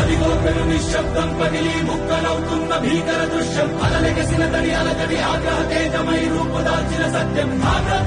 అదిగో పెను నిశ్శబ్దం పగిలి ముక్కలవుతున్న భీకర దృశ్యం. అలలెగసిన తడి అలకడి ఆగ్రహ తేజమై రూపుదాల్చిన సత్యం. ఆగ్రహ